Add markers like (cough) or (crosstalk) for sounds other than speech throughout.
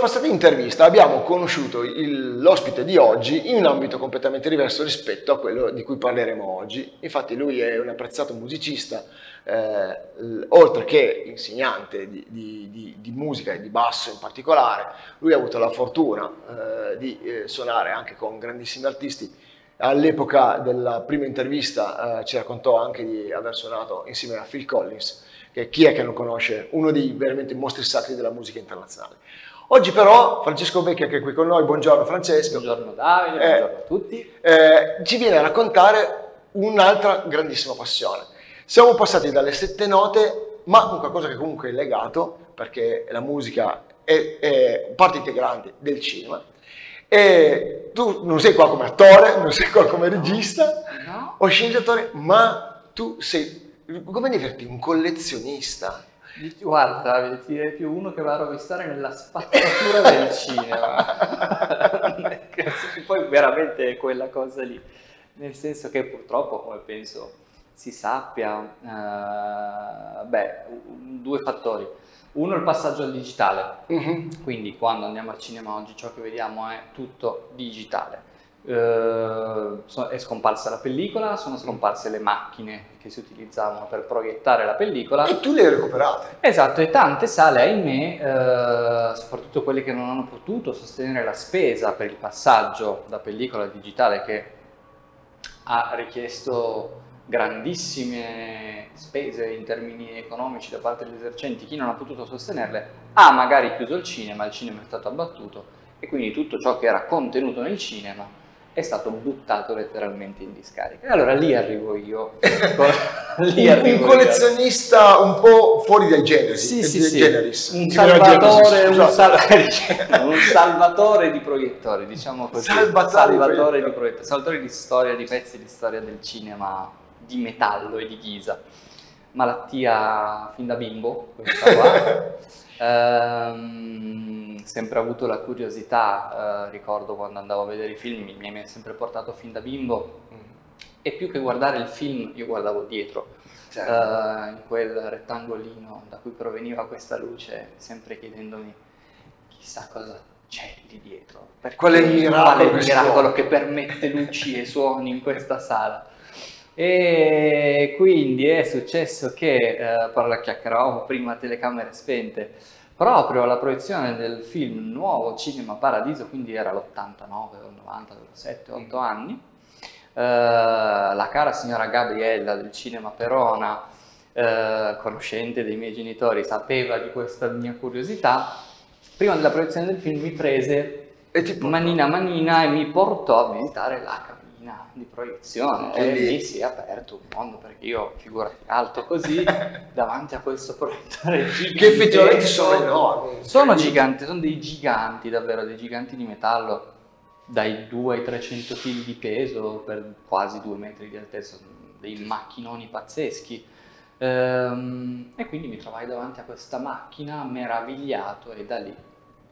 Passata intervista abbiamo conosciuto il- l'ospite di oggi in un ambito completamente diverso rispetto a quello di cui parleremo oggi. Infatti lui è un apprezzato musicista, eh, oltre che insegnante di, di- di- di musica e di basso in particolare. Lui ha avuto la fortuna eh, di eh, suonare anche con grandissimi artisti. All'epoca della prima intervista eh, ci raccontò anche di aver suonato insieme a Phil Collins, che chi è che non conosce, uno dei veramente mostri sacri della musica internazionale. Oggi però Francesco Vecchia che è qui con noi, buongiorno Francesco, Buongiorno Davide, Eh, buongiorno a tutti. eh, ci viene a raccontare un'altra grandissima passione. Siamo passati dalle sette note, ma con qualcosa che comunque è legato, perché la musica è, è parte integrante del cinema. E tu non sei qua come attore, non sei qua come regista No? o sceneggiatore, ma tu sei, come definirti, un collezionista. Guarda ti direi più uno che va a rovistare nella spazzatura del (laughs) cinema. Poi veramente è quella cosa lì. Nel senso che purtroppo, come penso si sappia, eh, beh, due fattori. Uno il passaggio al digitale, Mhm. Quindi quando andiamo al cinema oggi ciò che vediamo è tutto digitale. Eh, è scomparsa la pellicola, sono scomparse le macchine che si utilizzavano per proiettare la pellicola. E tu le hai recuperate. Esatto, e tante sale, ahimè, eh, soprattutto quelle che non hanno potuto sostenere la spesa per il passaggio da pellicola digitale che ha richiesto grandissime spese in termini economici da parte degli esercenti, chi non ha potuto sostenerle ha magari chiuso il cinema, il cinema è stato abbattuto e quindi tutto ciò che era contenuto nel cinema è stato buttato letteralmente in discarica. E allora lì arrivo io. (laughs) lì un, arrivo un io. collezionista un po' fuori dai generi. Sì, eh, sì, sì. generis. Un salvatore, un, sal- (laughs) un salvatore di proiettori, diciamo così. Salvatore Salvatore di proiettori, salvatore di storia, di pezzi di storia del cinema di metallo e di ghisa. Malattia fin da bimbo, questa qua. (laughs) Ehm, sempre avuto la curiosità, eh, ricordo quando andavo a vedere i film, mi ha sempre portato fin da bimbo e più che guardare il film io guardavo dietro Certo. eh, in quel rettangolino da cui proveniva questa luce, sempre chiedendomi chissà cosa c'è lì dietro. Qual è il miracolo qual è il miracolo che permette luci e suoni in questa sala. E quindi è successo che, eh, parla chiacchieravamo prima telecamere spente, proprio alla proiezione del film nuovo Cinema Paradiso, quindi era l'89 o il 90, 7, 8 anni, eh, la cara signora Gabriella del Cinema Perona, eh, conoscente dei miei genitori, sapeva di questa mia curiosità. Prima della proiezione del film mi prese manina a manina e mi portò a visitare la cabina di proiezione e lì si è aperto un mondo perché io, figurati, alto così, (laughs) davanti a questo proiettore gigante. che effettivamente sono enormi. Sono giganti, sono dei giganti davvero, dei giganti di metallo dai 2 ai 300 kg di peso per quasi 2 metri di altezza, dei macchinoni pazzeschi. Ehm, e quindi mi trovai davanti a questa macchina meravigliato e da lì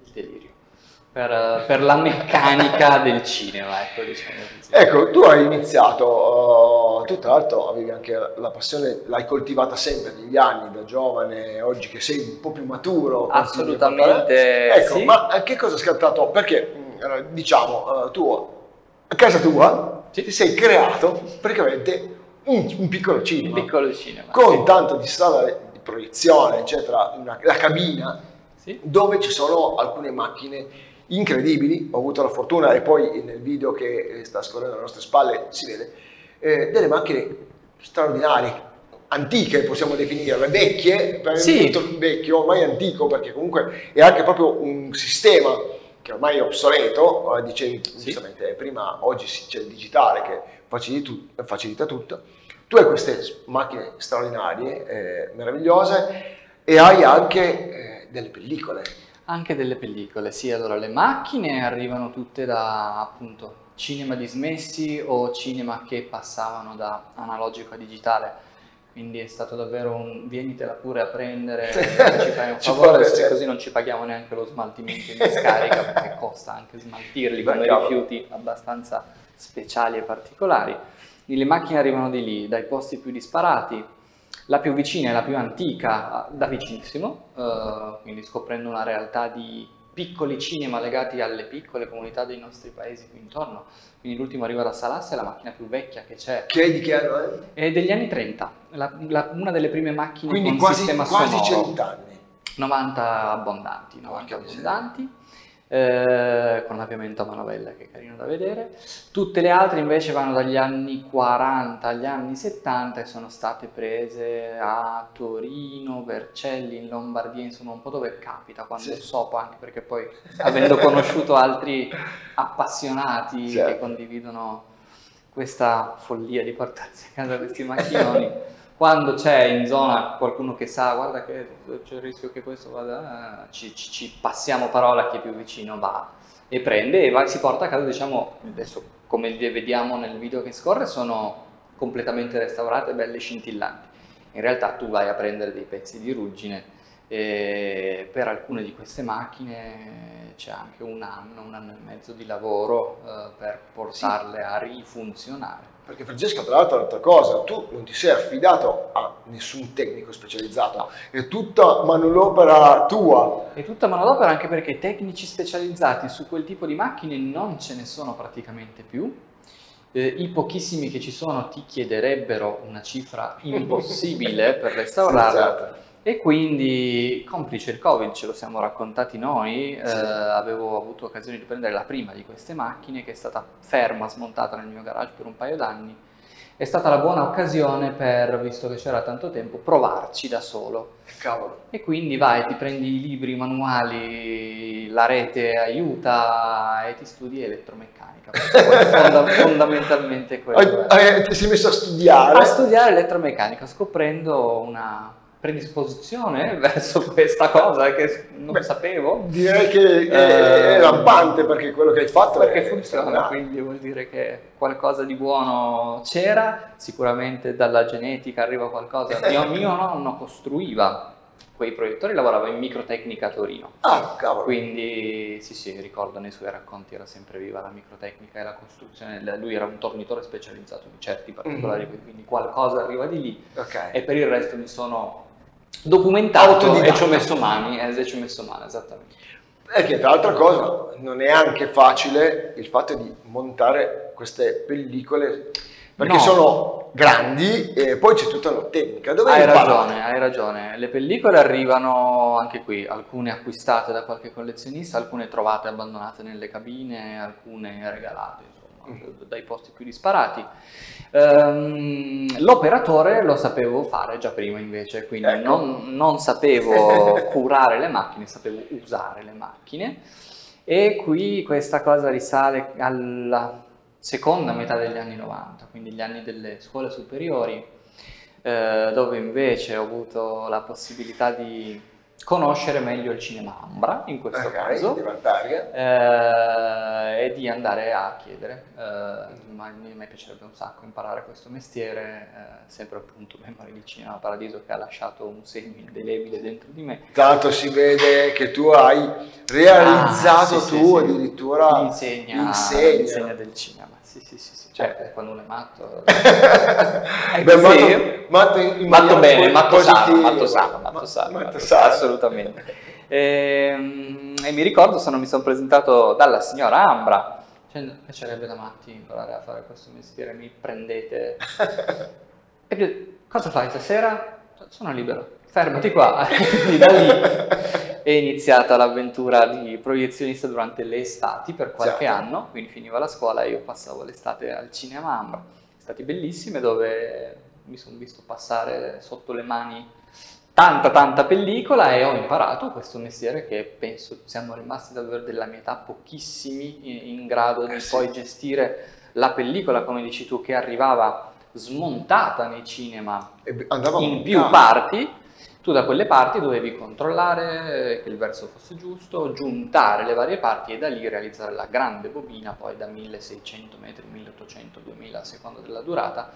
il delirio. Per, per la meccanica del cinema, ecco diciamo. Ecco, tu hai iniziato, uh, tu tra l'altro avevi anche la passione, l'hai coltivata sempre negli anni, da giovane, oggi che sei un po' più maturo. Assolutamente Ecco, sì. ma eh, che cosa è scattato? Perché, allora, diciamo, eh, tu a casa tua Sì. ti sei creato praticamente un, un piccolo cinema. piccolo cinema. con tanto di sala di proiezione, eccetera, una- la cabina Sì. dove ci sono alcune macchine incredibili. Ho avuto la fortuna, e poi nel video che eh, sta scorrendo alle nostre spalle si vede, eh, delle macchine straordinarie, antiche possiamo definirle, vecchie, per Sì. vecchio, ormai antico, perché comunque è anche proprio un sistema che ormai è obsoleto, eh, dicevi giustamente prima, oggi c'è il digitale che facilita, tut- facilita tutto. Tu hai queste macchine straordinarie, eh, meravigliose, e hai anche eh, delle pellicole. Anche delle pellicole, sì, allora le macchine arrivano tutte da appunto cinema dismessi o cinema che passavano da analogico a digitale, quindi è stato davvero un vienitela pure a prendere, (laughs) ci fai un favore, fa- se così non ci paghiamo neanche lo smaltimento in discarica (laughs) perché costa anche smaltirli con cavolo. rifiuti abbastanza speciali e particolari. Quindi le macchine arrivano di lì, dai posti più disparati, la più vicina e la più antica da vicinissimo, eh, quindi scoprendo una realtà di piccoli cinema legati alle piccole comunità dei nostri paesi qui intorno. Quindi l'ultimo arriva da Salasse, è la macchina più vecchia che c'è. Che è di che anno è? È degli anni 30, la- la- una delle prime macchine Quindi con quasi, sistema quasi sonoro. 100 anni. 90 abbondanti, 90 Porca miseria. abbondanti, eh, con l'avviamento a manovella che è carino da vedere. Tutte le altre invece vanno dagli anni 40 agli anni 70 e sono state prese a Torino, Vercelli, in Lombardia, insomma un po' dove capita, quando Sì. so, anche perché poi (laughs) avendo conosciuto altri appassionati che Certo. condividono questa follia di portarsi a casa questi macchinoni. (laughs) Quando c'è in zona qualcuno che sa, guarda che c'è il rischio che questo vada, ci, ci- ci passiamo parola a chi è più vicino va e prende e va, si porta a casa, diciamo, adesso come vediamo nel video che scorre, sono completamente restaurate, belle scintillanti. In realtà tu vai a prendere dei pezzi di ruggine e per alcune di queste macchine c'è anche un anno, un anno e mezzo di lavoro eh, per portarle a rifunzionare. Perché Francesca, tra l'altro, un'altra cosa, tu non ti sei affidato a nessun tecnico specializzato, è tutta manodopera tua. È tutta manodopera anche perché tecnici specializzati su quel tipo di macchine non ce ne sono praticamente più. Eh, I pochissimi che ci sono ti chiederebbero una cifra (laughs) impossibile per restaurarla. Esatto. E quindi, complice il Covid, ce lo siamo raccontati noi, eh, avevo avuto occasione di prendere la prima di queste macchine che è stata ferma, smontata nel mio garage per un paio d'anni. È stata la buona occasione per, visto che c'era tanto tempo, provarci da solo. Cavolo. E quindi vai, ti prendi i libri, i manuali, la rete aiuta e ti studi elettromeccanica. (laughs) Fonda- fondamentalmente quello. Hai- hai- ti sei messo a studiare. A studiare elettromeccanica, scoprendo una predisposizione (laughs) verso questa cosa che non Beh, sapevo. Direi che è Eh, lampante perché quello che hai fatto Perché è funziona, straordinario. quindi vuol dire che qualcosa di buono c'era, sicuramente dalla genetica arriva qualcosa. (laughs) Mio, mio nonno costruiva quei proiettori, lavorava in microtecnica a Torino. Ah, cavolo. Quindi sì, sì, ricordo nei suoi racconti era sempre viva la microtecnica e la costruzione. Lui era un tornitore specializzato in certi particolari, Mhm. quindi qualcosa arriva di lì. Ok. E per il resto mi sono documentato e ci ho messo mani, eh, ci ho messo mano, esattamente. E che tra l'altra cosa non è anche facile il fatto di montare queste pellicole perché No. sono grandi e poi c'è tutta una tecnica. Dove Hai ragione, hai ragione. Le pellicole arrivano anche qui, alcune acquistate da qualche collezionista, alcune trovate abbandonate nelle cabine, alcune regalate. Dai posti più disparati. Ehm, l'operatore lo sapevo fare già prima invece, quindi Ecco. non, non sapevo (laughs) curare le macchine, sapevo usare le macchine. E qui questa cosa risale alla seconda metà degli anni 90, quindi gli anni delle scuole superiori, eh, dove invece ho avuto la possibilità di conoscere meglio il cinema Ambra, in questo Ok, caso, eh, e di andare a chiedere. Eh, ma a me piacerebbe un sacco imparare questo mestiere, eh, sempre appunto memoria di Cinema Paradiso che ha lasciato un segno indelebile dentro di me. Tanto si vede che tu hai realizzato Ah, sì, sì, tu sì. addirittura L'insegna, l'insegna. l'insegna del cinema. Sì, sì, sì, sì. Cioè, eh, quando uno è matto. (laughs) Beh, così. Matto, in, Matto bene, matto sano, matto sano, Ma- matto sano, matto sano. assolutamente. Ehm, E, mi ricordo se non mi sono presentato dalla signora Ambra, mi piacerebbe da matti imparare a fare questo mestiere, mi prendete... (laughs) E io, cosa fai stasera? Sono libero, fermati qua. Quindi (laughs) da lì è iniziata l'avventura di proiezionista durante le estati per qualche Certo. anno, quindi finiva la scuola e io passavo l'estate al cinema Ambra. Estati bellissime dove mi sono visto passare sotto le mani tanta tanta pellicola e ho imparato questo mestiere che penso siamo rimasti davvero della mia età pochissimi in, grado di Eh poi gestire la pellicola, come dici tu, che arrivava smontata nei cinema in più montata. parti, tu da quelle parti dovevi controllare che il verso fosse giusto, giuntare le varie parti e da lì realizzare la grande bobina, poi da 1600 metri, 1800, 2000 a seconda della durata,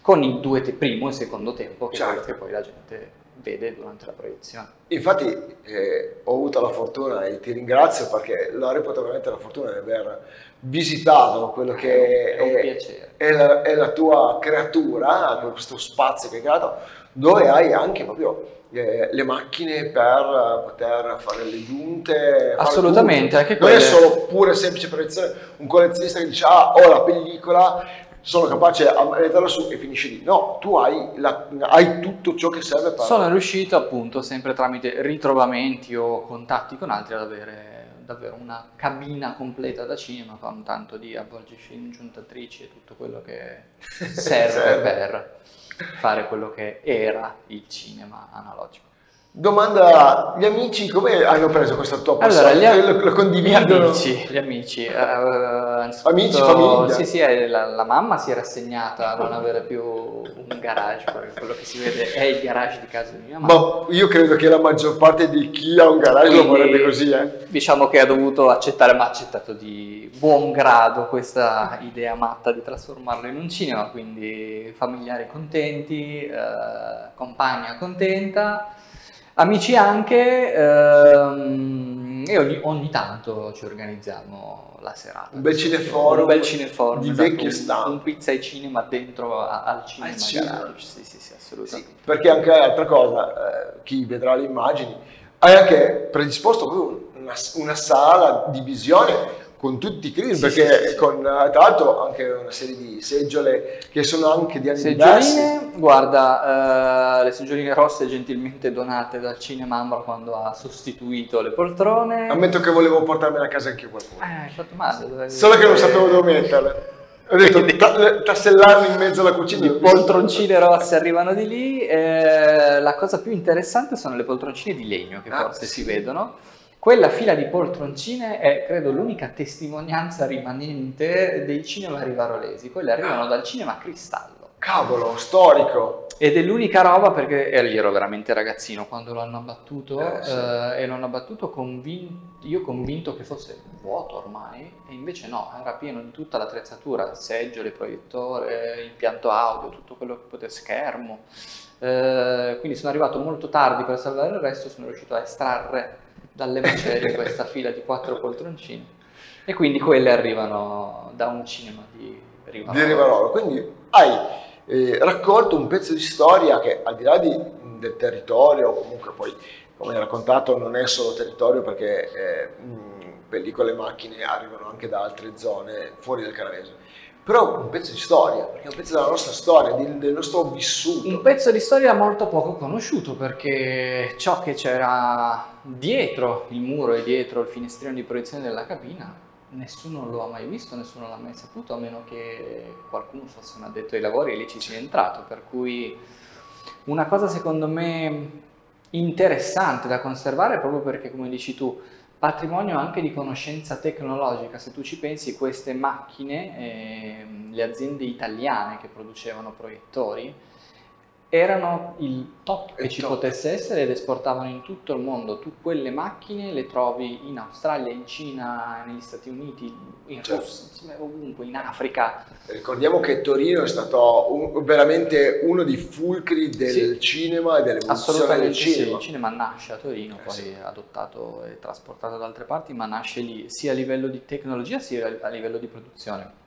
con il due te- primo e secondo tempo, che, è quello Certo. che poi la gente vede durante la proiezione. Infatti eh, ho avuto la fortuna e ti ringrazio perché la reputo veramente la fortuna di aver visitato quello che è, è, è, la, è la, tua creatura, questo spazio che hai creato, dove hai anche proprio eh, le macchine per poter fare le giunte. Assolutamente, anche Non è solo pure semplice proiezione, un collezionista che dice ah ho la pellicola, sono capace a metterla su e finisce lì. No, tu hai, la, hai, tutto ciò che serve per... Sono riuscito appunto sempre tramite ritrovamenti o contatti con altri ad avere davvero una cabina completa da cinema con tanto di avvolgifilm, giuntatrici e tutto quello che (laughs) serve per fare quello che era il cinema analogico. Domanda, gli amici come hanno preso questa tua passione? Allora, gli, lo, lo condividono? Gli amici, gli amici. Uh, amici, famiglia? Sì, sì, eh, la, la, mamma si è rassegnata a non avere più un garage, perché quello che si vede è il garage di casa di mia mamma. Ma io credo che la maggior parte di chi ha un garage Quindi, lo vorrebbe così, eh? Diciamo che ha dovuto accettare, ma ha accettato di buon grado questa idea matta di trasformarlo in un cinema, quindi familiari contenti, eh, compagna contenta Amici anche, ehm, e ogni, ogni, tanto ci organizziamo la serata. Un bel cineforum, un bel cineforum di esatto, vecchio stampo. Un, pizza e cinema dentro a, al cinema, al cinema. Sì, sì, sì, assolutamente. Sì, perché anche altra cosa, eh, chi vedrà le immagini, hai anche predisposto una, una sala di visione con tutti i crini, sì, perché sì, con, tra l'altro anche una serie di seggiole che sono anche di anni Seggioline, diversi. guarda, uh, le seggioline rosse gentilmente donate dal Cinema Ambra quando ha sostituito le poltrone. Ammetto che volevo portarmela a casa anche io qualcuno. Eh, hai fatto male. Solo che non sapevo dove metterle. Ho detto ta- tassellarle in mezzo alla cucina. Le poltroncine rosse arrivano di lì. Eh, la cosa più interessante sono le poltroncine di legno che ah, forse sì. si vedono quella fila di poltroncine è, credo, l'unica testimonianza rimanente dei cinema rivarolesi. Quelle arrivano dal cinema Cristallo. Cavolo, storico! Ed è l'unica roba perché ero, ero veramente ragazzino quando l'hanno abbattuto eh, sì. eh, e l'hanno abbattuto convinto, io convinto che fosse vuoto ormai e invece no, era pieno di tutta l'attrezzatura, seggiole, proiettore, impianto audio, tutto quello che poteva, schermo. Eh, quindi sono arrivato molto tardi per salvare il resto, sono riuscito a estrarre dalle macerie questa fila di quattro poltroncine e quindi quelle arrivano da un cinema di Rivarolo. Di Rivarolo. Quindi hai eh, raccolto un pezzo di storia che al di là di, del territorio, comunque poi come hai raccontato non è solo territorio perché eh, pellicole e macchine arrivano anche da altre zone fuori del Canavese però un pezzo di storia, perché è un pezzo della nostra storia, del nostro vissuto. Un pezzo di storia molto poco conosciuto perché ciò che c'era dietro il muro e dietro il finestrino di proiezione della cabina nessuno lo ha mai visto, nessuno l'ha mai saputo, a meno che qualcuno fosse un addetto ai lavori e lì ci sia entrato. Per cui una cosa secondo me interessante da conservare proprio perché, come dici tu, patrimonio anche di conoscenza tecnologica, se tu ci pensi queste macchine, eh, le aziende italiane che producevano proiettori, erano il top che il ci top. potesse essere ed esportavano in tutto il mondo. Tu quelle macchine le trovi in Australia, in Cina, negli Stati Uniti, in certo. Russia, ovunque, in Africa. Ricordiamo che Torino è stato un, veramente uno dei fulcri del sì. cinema e dell'evoluzione del cinema. Sì, il cinema nasce a Torino, eh poi sì. adottato e trasportato da altre parti, ma nasce lì sia a livello di tecnologia sia a livello di produzione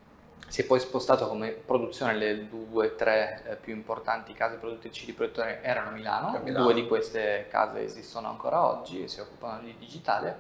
si è poi spostato come produzione, le due o tre eh, più importanti case produttrici di proiettore erano a Milano. a Milano, due di queste case esistono ancora oggi e si occupano di digitale,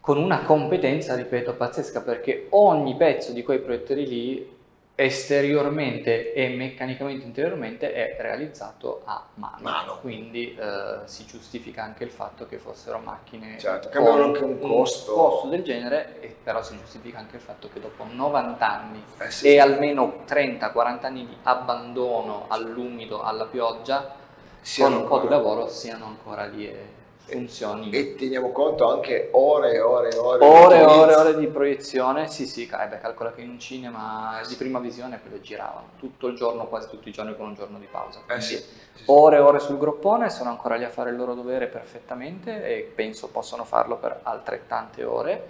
con una competenza, ripeto, pazzesca perché ogni pezzo di quei proiettori lì esteriormente e meccanicamente interiormente è realizzato a mano, mano. quindi eh, si giustifica anche il fatto che fossero macchine certo, che avevano anche un costo. un costo del genere e però si giustifica anche il fatto che dopo 90 anni eh sì, e sì. almeno 30-40 anni di abbandono all'umido, alla pioggia siano con un po' di lavoro siano ancora lì e funzioni. E teniamo conto anche ore e ore e ore. Ore e ore, ore di proiezione, sì sì, eh beh, calcola che in un cinema di prima visione quelle giravano tutto il giorno, quasi tutti i giorni con un giorno di pausa. Eh sì, sì, ore e ore sul groppone, sono ancora lì a fare il loro dovere perfettamente e penso possano farlo per altrettante ore.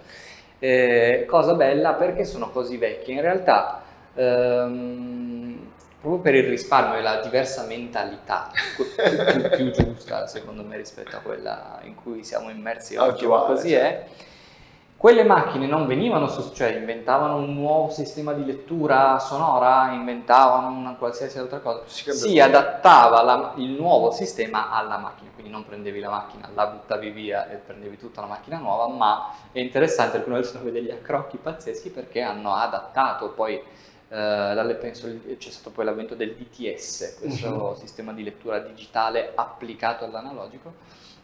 Eh, cosa bella perché sono così vecchi, in realtà ehm, proprio per il risparmio e la diversa mentalità, più, più, giusta secondo me rispetto a quella in cui siamo immersi oggi, ma così è, quelle macchine non venivano, su, cioè inventavano un nuovo sistema di lettura sonora, inventavano una qualsiasi altra cosa, si, si adattava la, il nuovo sistema alla macchina, quindi non prendevi la macchina, la buttavi via e prendevi tutta la macchina nuova, ma è interessante, alcune volte sono degli accrocchi pazzeschi perché hanno adattato poi dalle, penso, c'è stato poi l'avvento del DTS, questo uh-huh. sistema di lettura digitale applicato all'analogico,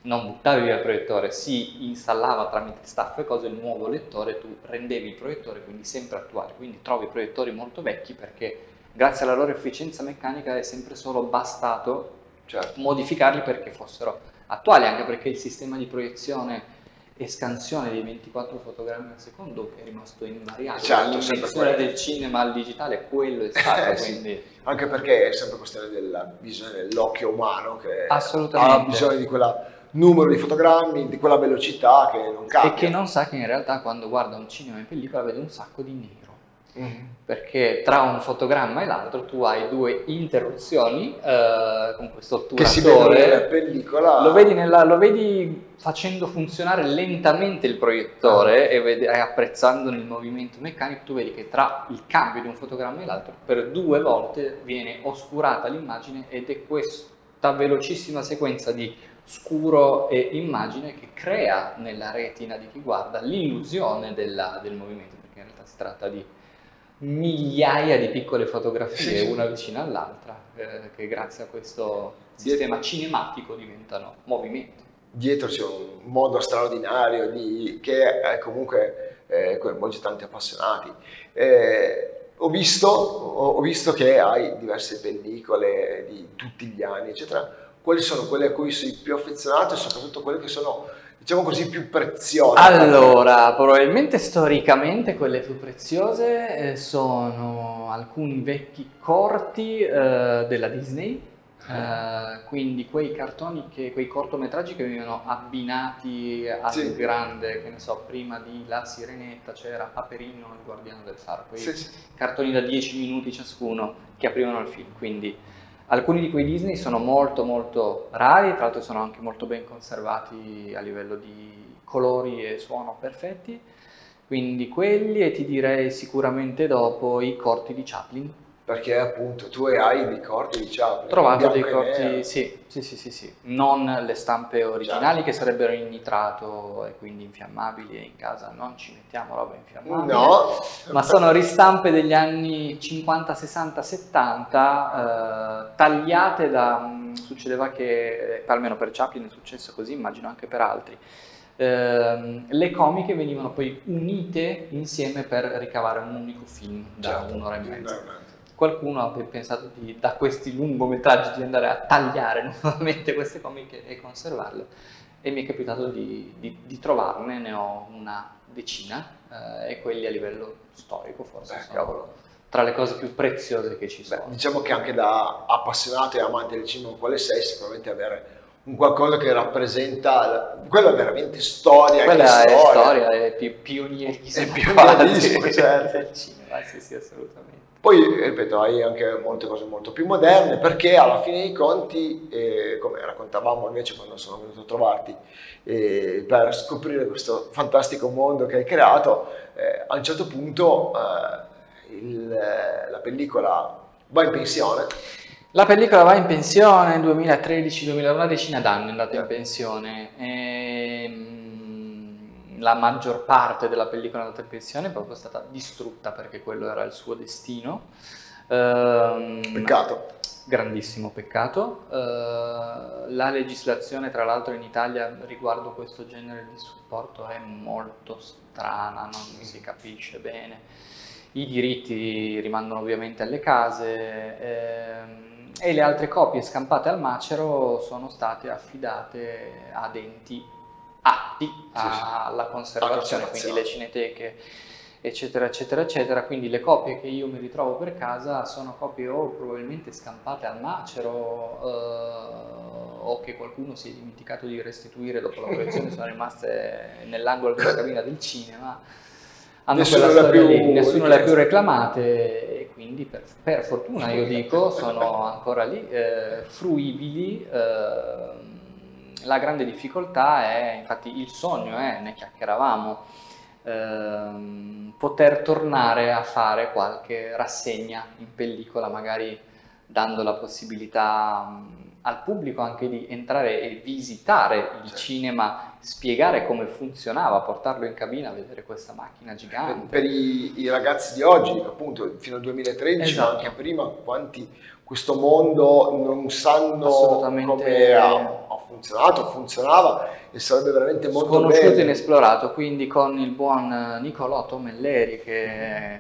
non buttavi via il proiettore, si installava tramite staff e cose il nuovo lettore, tu rendevi il proiettore quindi sempre attuale, quindi trovi proiettori molto vecchi perché grazie alla loro efficienza meccanica è sempre solo bastato certo. modificarli perché fossero attuali, anche perché il sistema di proiezione e scansione di 24 fotogrammi al secondo è rimasto invariato. Certo, L'invenzione del cinema al digitale quello è stato. Eh, sì. Anche perché è sempre questione della visione dell'occhio umano che ha bisogno di quella numero di fotogrammi, di quella velocità che non cambia. E che non sa che in realtà quando guarda un cinema in pellicola vede un sacco di nero. Mm-hmm. Perché tra un fotogramma e l'altro tu hai due interruzioni eh, con questo otturatore. Pellicola. Lo vedi, nella, lo vedi, facendo funzionare lentamente il proiettore ah. e, vedi, e apprezzandone il movimento meccanico, tu vedi che tra il cambio di un fotogramma e l'altro per due volte viene oscurata l'immagine ed è questa velocissima sequenza di scuro e immagine che crea nella retina di chi guarda l'illusione della, del movimento, perché in realtà si tratta di migliaia di piccole fotografie sì, una vicina all'altra eh, che grazie a questo sistema cinematico diventano movimenti. Dietro c'è un mondo straordinario di, che è comunque eh, coinvolge tanti appassionati. Eh, ho, visto, ho, ho visto che hai diverse pellicole di tutti gli anni, eccetera quali sono quelle a cui sei più affezionato e soprattutto quelle che sono, diciamo così, più preziose? Allora, probabilmente storicamente quelle più preziose eh, sono alcuni vecchi corti eh, della Disney, Uh, quindi quei cartoni, che, quei cortometraggi che venivano abbinati al sì. grande, che ne so, prima di La Sirenetta c'era Paperino, il guardiano del faro, quei sì, sì. cartoni da 10 minuti ciascuno che aprivano il film, quindi Alcuni di quei Disney sono molto molto rari, tra l'altro sono anche molto ben conservati a livello di colori e suono perfetti, quindi quelli e ti direi sicuramente dopo i corti di Chaplin, perché appunto tu hai dei corti di Chaplin. Trovato dei corti, sì, sì, sì, sì, sì, non le stampe originali certo. che sarebbero in nitrato e quindi infiammabili e in casa non ci mettiamo roba infiammabile, no. ma sono ristampe degli anni 50, 60, 70 eh, tagliate da, mm, succedeva che, eh, almeno per Chaplin è successo così, immagino anche per altri, Uh, le comiche venivano poi unite insieme per ricavare un unico film da certo, un'ora e mezza qualcuno abbia pensato di, da questi lungometraggi di andare a tagliare (laughs) nuovamente queste comiche e conservarle e mi è capitato di, di, di trovarne, ne ho una decina eh, e quelli a livello storico forse Beh, sono cavolo. tra le cose più preziose che ci sono. Beh, diciamo che anche da appassionato e amante del cinema quale sei, sicuramente avere un qualcosa che rappresenta, quello è veramente storia. Quella è storia, storia è pi- pionierissimo, è pionierissimo (laughs) certo. del cinema, sì sì assolutamente. Poi, ripeto, hai anche molte cose molto più moderne perché alla fine dei conti, eh, come raccontavamo invece quando sono venuto a trovarti, eh, per scoprire questo fantastico mondo che hai creato, eh, a un certo punto eh, il, la pellicola va in pensione. La pellicola va in pensione nel 2013-2011, una decina d'anni è andata in pensione. E, ehm, la maggior parte della pellicola andata in pensione è proprio stata distrutta perché quello era il suo destino. Um, peccato. Grandissimo peccato. Uh, la legislazione, tra l'altro, in Italia riguardo questo genere di supporto è molto strana, non si capisce bene. I diritti rimandano ovviamente alle case. Ehm, e le altre copie scampate al macero sono state affidate ad enti atti alla conservazione, quindi le cineteche, eccetera, eccetera, eccetera. Quindi le copie che io mi ritrovo per casa sono copie o probabilmente scampate al macero eh, o che qualcuno si è dimenticato di restituire dopo la proiezione, sono rimaste nell'angolo della cabina del cinema. Hanno nessuno, le ha, più, lì, nessuno le ha più reclamate quindi per, per fortuna io dico sono ancora lì, eh, fruibili. Eh, la grande difficoltà è, infatti il sogno è, ne chiacchieravamo, ehm, poter tornare a fare qualche rassegna in pellicola, magari dando la possibilità mh, al pubblico anche di entrare e visitare il certo. cinema, spiegare come funzionava, portarlo in cabina a vedere questa macchina gigante. Per, per i, i, ragazzi di oggi, appunto, fino al 2013, esatto. ma anche prima, quanti questo mondo non sanno come ha, funzionato, funzionava e sarebbe veramente molto sconosciuto bello. inesplorato, quindi con il buon Nicolò Tomelleri che eh,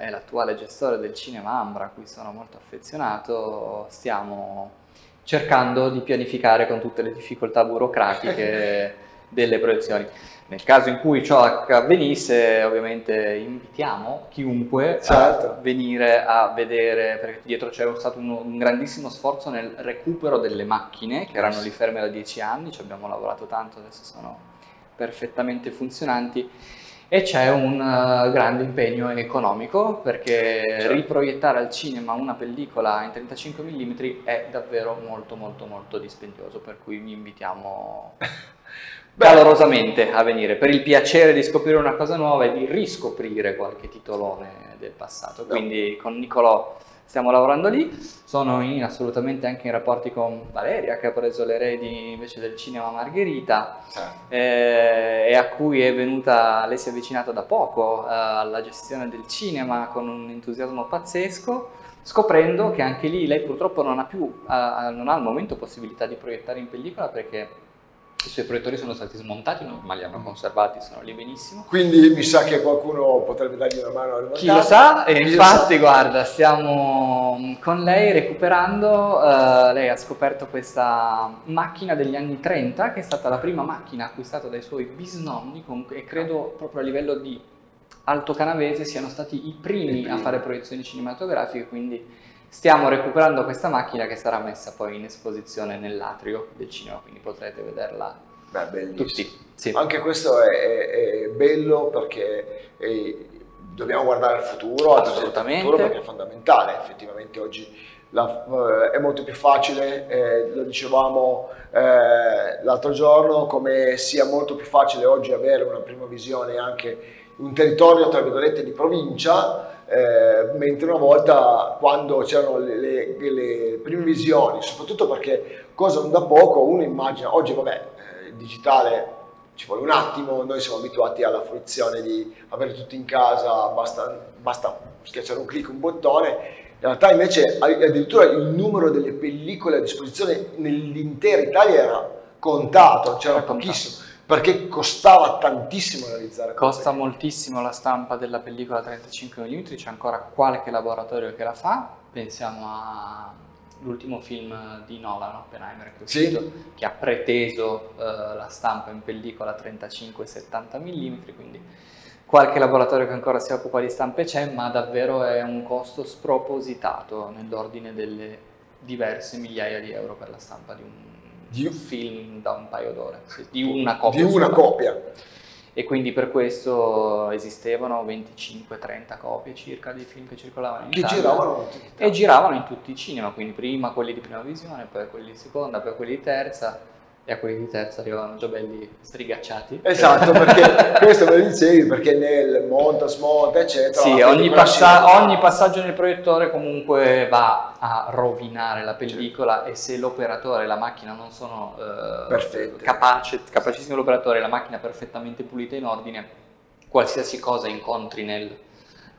è l'attuale gestore del Cinema Ambra, a cui sono molto affezionato, stiamo cercando di pianificare con tutte le difficoltà burocratiche (laughs) delle proiezioni. Nel caso in cui ciò avvenisse, ovviamente invitiamo chiunque certo. a venire a vedere, perché dietro c'è stato un, un, grandissimo sforzo nel recupero delle macchine che erano lì ferme da dieci anni, ci abbiamo lavorato tanto, adesso sono perfettamente funzionanti e c'è un uh, grande impegno economico perché certo. riproiettare al cinema una pellicola in 35 mm è davvero molto molto molto dispendioso, per cui vi invitiamo (laughs) calorosamente a venire per il piacere di scoprire una cosa nuova e di riscoprire qualche titolone del passato. Quindi con Nicolò stiamo lavorando lì, sono in, assolutamente anche in rapporti con Valeria che ha preso le redi invece del cinema Margherita ah. eh, e a cui è venuta, lei si è avvicinata da poco eh, alla gestione del cinema con un entusiasmo pazzesco scoprendo che anche lì lei purtroppo non ha più, eh, non ha al momento possibilità di proiettare in pellicola perché i suoi proiettori sono stati smontati, ma li hanno conservati, sono lì benissimo. Quindi mi sa che qualcuno potrebbe dargli una mano a rimontarli. Chi lo sa, e infatti guarda, stiamo con lei recuperando, uh, lei ha scoperto questa macchina degli anni 30, che è stata la prima macchina acquistata dai suoi bisnonni, e credo proprio a livello di Alto Canavese siano stati i primi a fare proiezioni cinematografiche, quindi Stiamo recuperando questa macchina che sarà messa poi in esposizione nell'atrio del cinema, quindi potrete vederla Beh, tutti. Sì. Anche questo è, è, è bello perché è, dobbiamo guardare il futuro, assolutamente, futuro perché è fondamentale, effettivamente oggi la, eh, è molto più facile, eh, lo dicevamo eh, l'altro giorno, come sia molto più facile oggi avere una prima visione anche in un territorio, tra virgolette, di provincia, eh, mentre una volta quando c'erano le, le, le, prime visioni, soprattutto perché cosa non da poco, uno immagina, oggi vabbè, eh, il digitale ci vuole un attimo, noi siamo abituati alla fruizione di avere tutto in casa, basta, basta schiacciare un clic, un bottone, in realtà invece addirittura il numero delle pellicole a disposizione nell'intera Italia era contato, c'era pochissimo perché costava tantissimo realizzare costa moltissimo la stampa della pellicola 35 mm c'è ancora qualche laboratorio che la fa pensiamo all'ultimo film di Nolan Oppenheimer che, sì. che ha preteso uh, la stampa in pellicola 35-70 mm quindi qualche laboratorio che ancora si occupa di stampe c'è ma davvero è un costo spropositato nell'ordine delle diverse migliaia di euro per la stampa di un di un film da un paio d'ore, di una copia. Di una copia. E quindi per questo esistevano 25-30 copie circa di film che circolavano in che Italia. Giravano e giravano in tutti i cinema, quindi prima quelli di prima visione, poi quelli di seconda, poi quelli di terza e a quelli di terza arrivavano già belli strigacciati. Esatto, (laughs) perché questo me lo dicevi, perché nel monta, smonta, eccetera. Sì, ogni, passa- ogni, passaggio nel proiettore comunque va a rovinare la pellicola certo. e se l'operatore e la macchina non sono eh, capace, capacissimo l'operatore e la macchina perfettamente pulita in ordine, qualsiasi cosa incontri nel eh,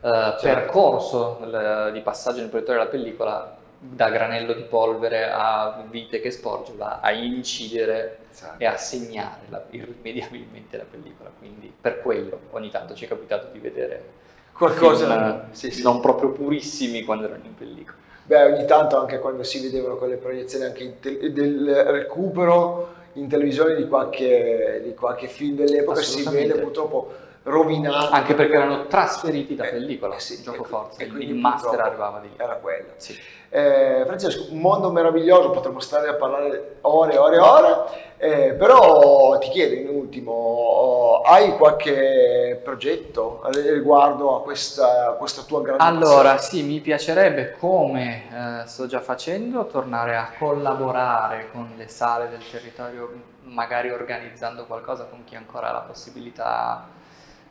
certo. percorso l- di passaggio nel proiettore della pellicola da granello di polvere a vite che sporge va a incidere esatto. e a segnare la, irrimediabilmente la pellicola. Quindi per quello ogni tanto ci è capitato di vedere qualcosa film, sì, sì. non proprio purissimi quando erano in pellicola. Beh, ogni tanto anche quando si vedevano quelle proiezioni anche te- del recupero in televisione di qualche, di qualche film dell'epoca si vede purtroppo rovinato. Anche perché erano trasferiti da Eh, pellicola, eh sì, gioco e- forza, e il, quindi il master arrivava di lì. Era quello. Sì. Eh, Francesco, un mondo meraviglioso, potremmo stare a parlare ore e ore e ore, eh, però ti chiedo in ultimo, hai qualche progetto riguardo a questa, questa tua grande Allora, passione? sì, mi piacerebbe, come eh, sto già facendo, tornare a collaborare con le sale del territorio, magari organizzando qualcosa con chi ancora ha la possibilità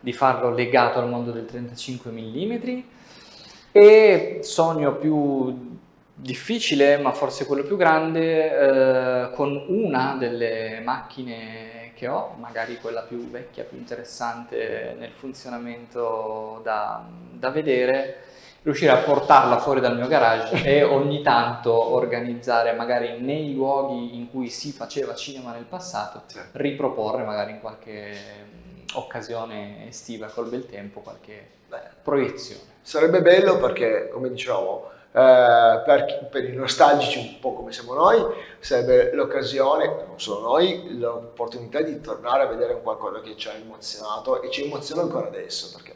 di farlo legato al mondo del 35 mm. E sogno più difficile, ma forse quello più grande, eh, con una delle macchine che ho, magari quella più vecchia, più interessante nel funzionamento da, da vedere, riuscire a portarla fuori dal mio garage e ogni tanto organizzare magari nei luoghi in cui si faceva cinema nel passato, riproporre magari in qualche occasione estiva col bel tempo qualche Beh, proiezione. Sarebbe bello perché, come dicevamo, eh, per, per i nostalgici, un po' come siamo noi, sarebbe l'occasione, non solo noi, l'opportunità di tornare a vedere un qualcosa che ci ha emozionato e ci emoziona ancora adesso. Perché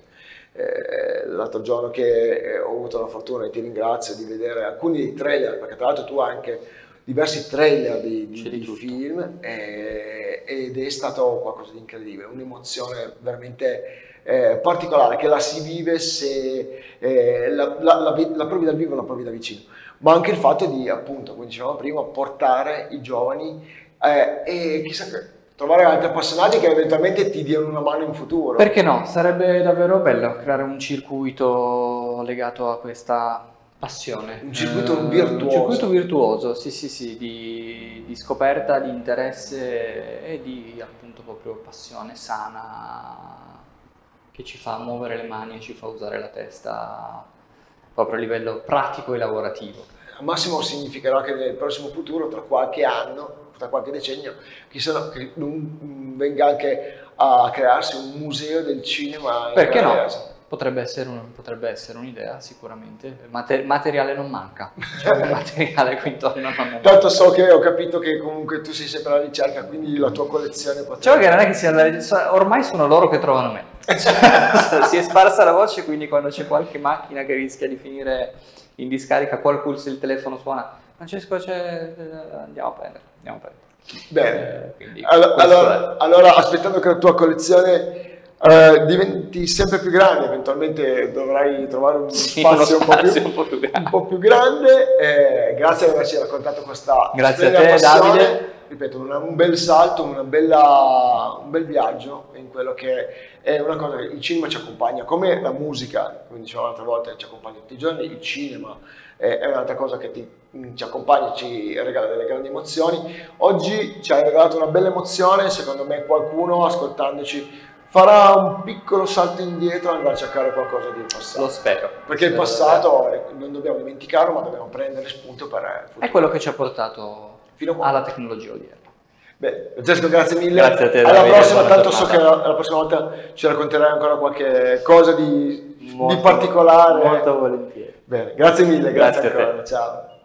eh, l'altro giorno che eh, ho avuto la fortuna e ti ringrazio di vedere alcuni dei trailer, perché tra l'altro tu hai anche diversi trailer di, di- di film eh, ed è stato qualcosa di incredibile, un'emozione veramente eh, particolare che la si vive se eh, la, la- la la provi dal vivo, la provi da vicino, ma anche il fatto di, appunto, come dicevamo prima, portare i giovani eh, e chissà che trovare altri appassionati che eventualmente ti diano una mano in futuro. Perché no? Sarebbe davvero bello creare un circuito legato a questa passione. Un circuito Eh, virtuoso. Un circuito virtuoso, sì, sì, sì, di, di scoperta, di interesse e di appunto proprio passione sana che ci fa muovere le mani e ci fa usare la testa proprio a livello pratico e lavorativo. Al massimo significherà che nel prossimo futuro, tra qualche anno, tra qualche decennio, chissà che non venga anche a crearsi un museo del cinema in Perché no? Canavese. Potrebbe essere, un- potrebbe essere un'idea, sicuramente. Mate- materiale non manca, cioè, il (laughs) materiale qui intorno non. Tanto so che ho capito che comunque tu sei sempre alla ricerca, quindi la tua collezione potrebbe... Diciamo che non è che sia la- so- ormai sono loro che trovano me. Cioè, (laughs) si è sparsa la voce, quindi quando c'è qualche macchina che rischia di finire in discarica, qualcuno se il telefono suona, Francesco c'è, eh, andiamo a prendere, andiamo a prendere. Bene. Eh, Allora, allora- allora, aspettando che la tua collezione eh, diventi sempre più grande, eventualmente dovrai trovare un Sì, uno spazio, un, po più, un po' più grande. un po' più grande. eh, grazie per averci raccontato questa Grazie a te, passione. Davide. Ripeto, una- un bel salto, bella- un bel viaggio in quello che è una cosa che il cinema ci accompagna, come la musica, come dicevo l'altra volta, ci accompagna tutti i giorni, il cinema è un'altra cosa che ti- ci accompagna, ci regala delle grandi emozioni. Oggi ci hai regalato una bella emozione, secondo me qualcuno ascoltandoci farà un piccolo salto indietro e andrà a cercare qualcosa di passato. Lo spero. Perché il Spero passato eh, non dobbiamo dimenticarlo, ma dobbiamo prendere spunto per il futuro. È quello che ci ha portato Fino a qua. alla tecnologia odierna. Bene, Francesco, grazie mille. Grazie a te, Alla Davide, prossima, tanto so che la, la prossima volta ci racconterai ancora qualche cosa di, di Molto- particolare. Molto volentieri. Bene, grazie mille, grazie, Grazie a te. ancora. Ciao.